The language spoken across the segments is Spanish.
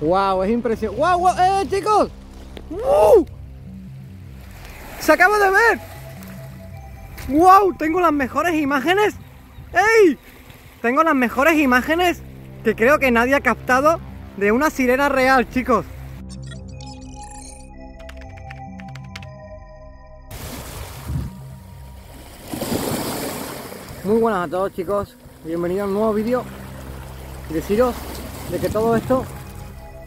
Wow, es impresionante. Wow, wow, eh, chicos. ¡Uh! Se acaba de ver. Wow, tengo las mejores imágenes. ¡Ey! Tengo las mejores imágenes que creo que nadie ha captado de una sirena real, chicos. Muy buenas a todos chicos, bienvenidos a un nuevo vídeo. Deciros de que todo esto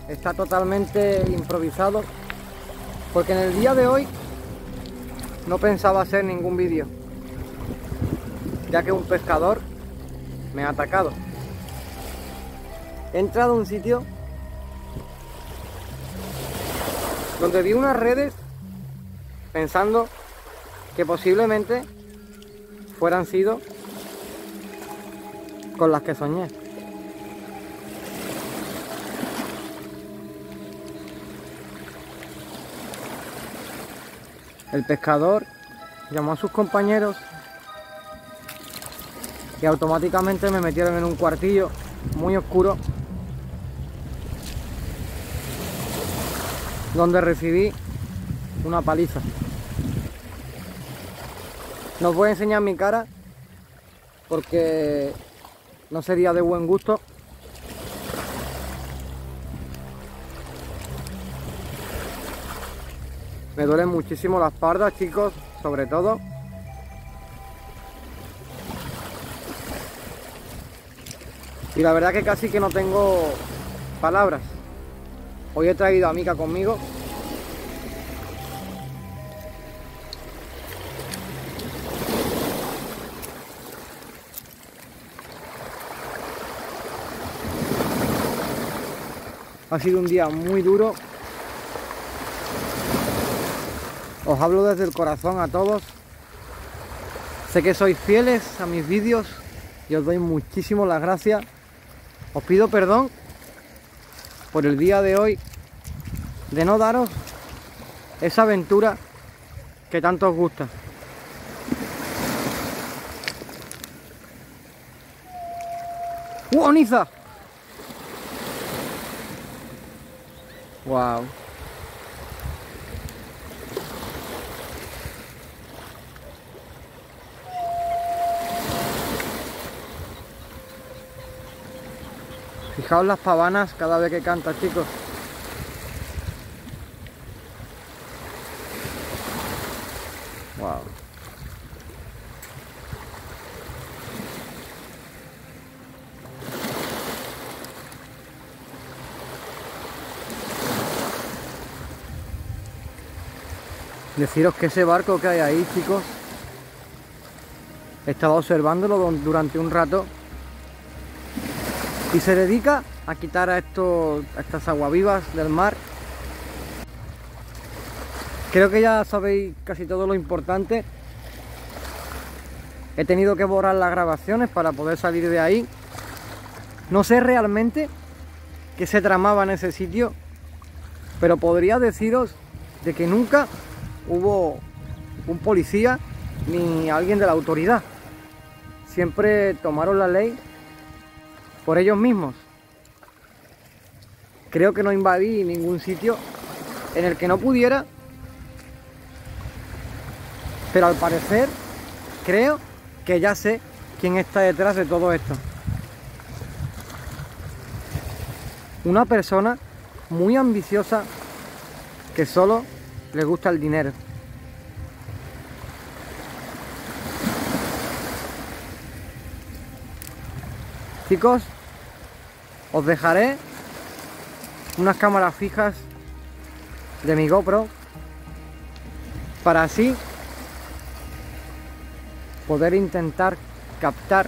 está totalmente improvisado porque en el día de hoy no pensaba hacer ningún vídeo ya que un pescador me ha atacado. He entrado a un sitio donde vi unas redes pensando que posiblemente fueran sido con las que soñé. El pescador llamó a sus compañeros y automáticamente me metieron en un cuartillo muy oscuro donde recibí una paliza. No os voy a enseñar mi cara porque no sería de buen gusto. Me duelen muchísimo las pardas, chicos, sobre todo. Y la verdad que casi que no tengo palabras. Hoy he traído a Mica conmigo. Ha sido un día muy duro. Os hablo desde el corazón a todos. Sé que sois fieles a mis vídeos y os doy muchísimo las gracias. Os pido perdón por el día de hoy de no daros esa aventura que tanto os gusta. ¡Uh, Niza! Wow. Fijaos las pavanas cada vez que canta, chicos. Wow. Deciros que ese barco que hay ahí, chicos, he estado observándolo durante un rato y se dedica a quitar a, estos, estas aguavivas del mar. Creo que ya sabéis casi todo lo importante. He tenido que borrar las grabaciones para poder salir de ahí. No sé realmente qué se tramaba en ese sitio, pero podría deciros de que nunca hubo un policía ni alguien de la autoridad. Siempre tomaron la ley por ellos mismos. Creo que no invadí ningún sitio en el que no pudiera, pero al parecer creo que ya sé quién está detrás de todo esto. Una persona muy ambiciosa que solo le gusta el dinero. Chicos, os dejaré unas cámaras fijas de mi GoPro para así poder intentar captar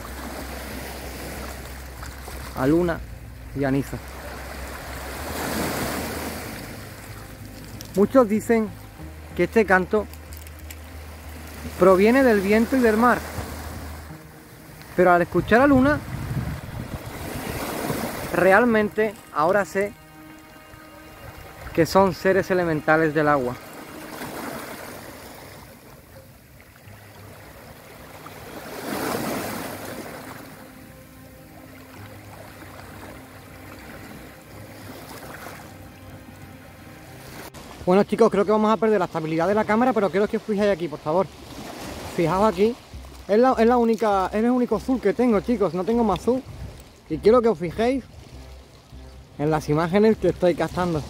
a Luna y a Niza. Muchos dicen que este canto proviene del viento y del mar, pero al escuchar a Luna realmente ahora sé que son seres elementales del agua. Bueno chicos, creo que vamos a perder la estabilidad de la cámara, pero quiero que os fijéis aquí, por favor. Fijaos aquí. Es la, es la única, es el único azul que tengo, chicos. No tengo más azul. Y quiero que os fijéis en las imágenes que estoy captando.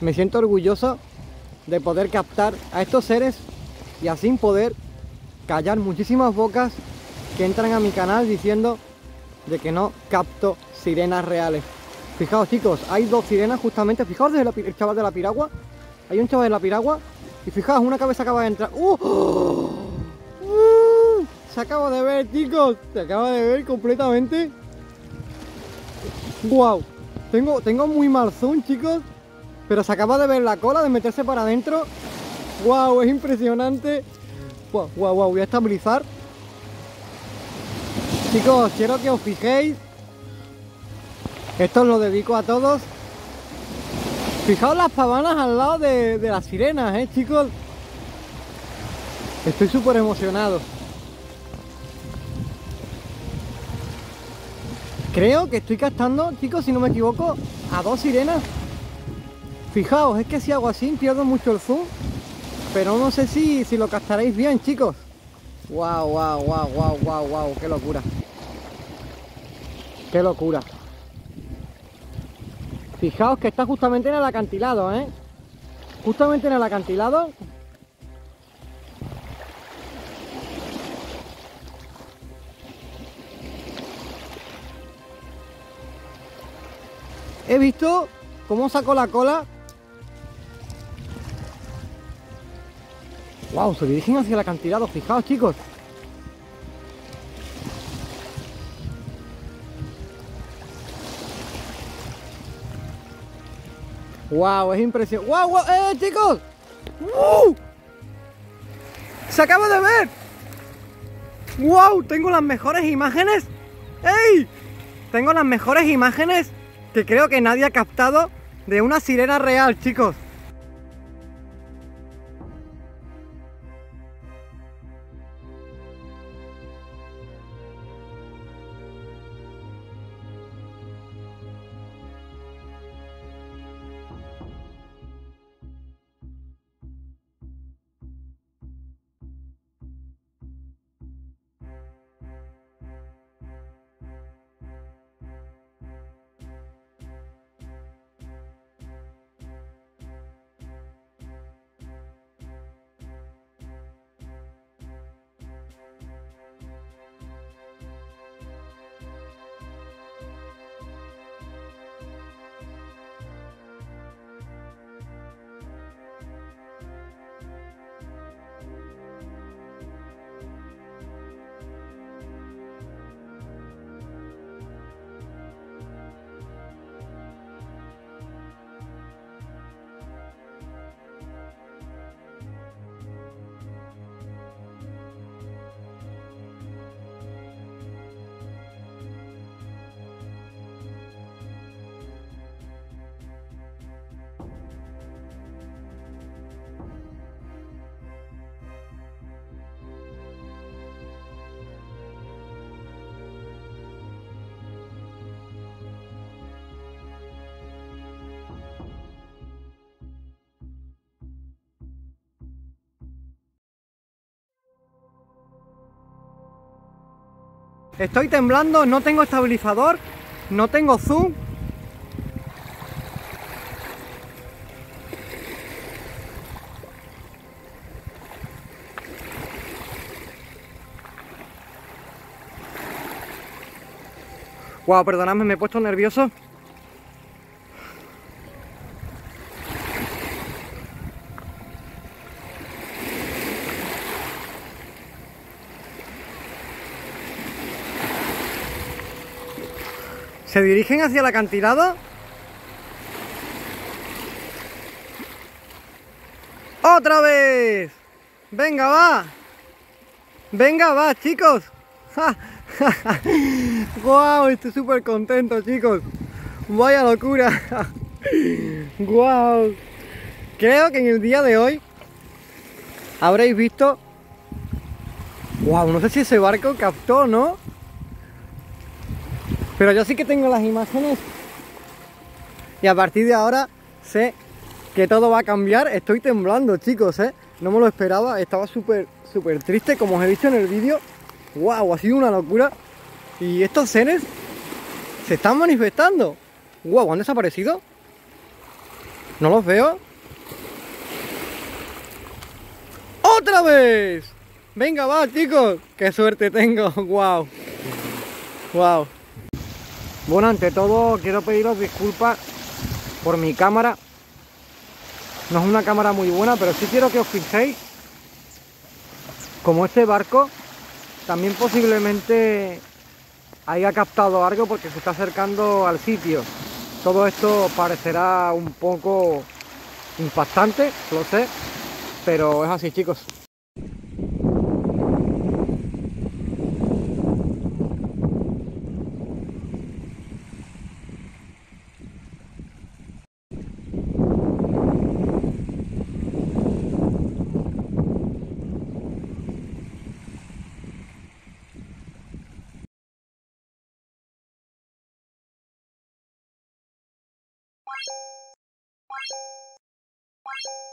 Me siento orgulloso de poder captar a estos seres y así poder callar muchísimas bocas que entran a mi canal diciendo de que no capto sirenas reales. Fijaos chicos, hay dos sirenas justamente, fijaos desde el chaval de la piragua, hay un chaval de la piragua y fijaos, una cabeza acaba de entrar. ¡Uh! ¡Uh! Se acaba de ver chicos, se acaba de ver completamente. ¡Wow! Tengo, tengo muy mal zoom chicos, pero se acaba de ver la cola, de meterse para adentro. ¡Wow! Es impresionante. ¡Wow! ¡Wow! wow. Voy a estabilizar. Chicos, quiero que os fijéis. Esto os lo dedico a todos. Fijaos las pavanas al lado de, de las sirenas, ¿eh, chicos? Estoy súper emocionado. Creo que estoy captando, chicos, si no me equivoco, a dos sirenas. Fijaos, es que si hago así pierdo mucho el zoom. Pero no sé si, si lo captaréis bien, chicos. Wow, wow, wow, wow, wow, wow, qué locura. Qué locura. Fijaos que está justamente en el acantilado, ¿eh? Justamente en el acantilado. He visto cómo sacó la cola Wow, se dirigen hacia el acantilado, fijaos chicos. Wow, es impresionante. Wow, wow, eh chicos. Se acaba de ver. Wow, tengo las mejores imágenes. ¡Ey! Tengo las mejores imágenes que creo que nadie ha captado de una sirena real, chicos. Estoy temblando, no tengo estabilizador, no tengo zoom. Wow, perdonadme, me he puesto nervioso. Se dirigen hacia el acantilado. ¡Otra vez! ¡Venga, va! ¡Venga, va, chicos! ¡Guau! Estoy súper contento, chicos. ¡Vaya locura! ¡Guau! Creo que en el día de hoy habréis visto... ¡Guau! No sé si ese barco captó, ¿no? Pero yo sí que tengo las imágenes y a partir de ahora sé que todo va a cambiar. Estoy temblando, chicos, ¿eh? No me lo esperaba, estaba súper, súper triste, como os he dicho en el vídeo. ¡Wow! Ha sido una locura. Y estos seres se están manifestando. ¡Wow! ¿Han desaparecido? No los veo. ¡Otra vez! Venga, va, chicos. ¡Qué suerte tengo! ¡Wow! ¡Wow! Bueno, ante todo quiero pediros disculpas por mi cámara. No es una cámara muy buena, pero sí quiero que os fijéis como este barco también posiblemente haya captado algo porque se está acercando al sitio. Todo esto parecerá un poco impactante, lo sé, pero es así chicos. you